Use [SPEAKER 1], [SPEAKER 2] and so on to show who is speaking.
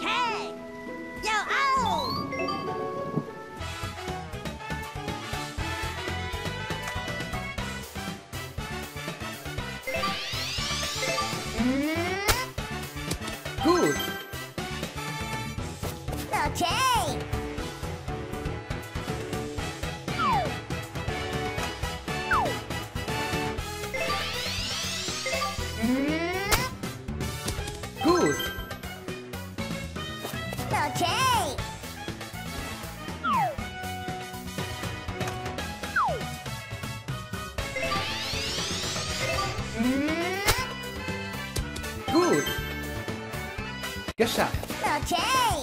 [SPEAKER 1] Hey, hey! Yo, oh!
[SPEAKER 2] Gut.
[SPEAKER 1] Okay! Okay!
[SPEAKER 2] Gut. Geschafft.
[SPEAKER 1] Okay!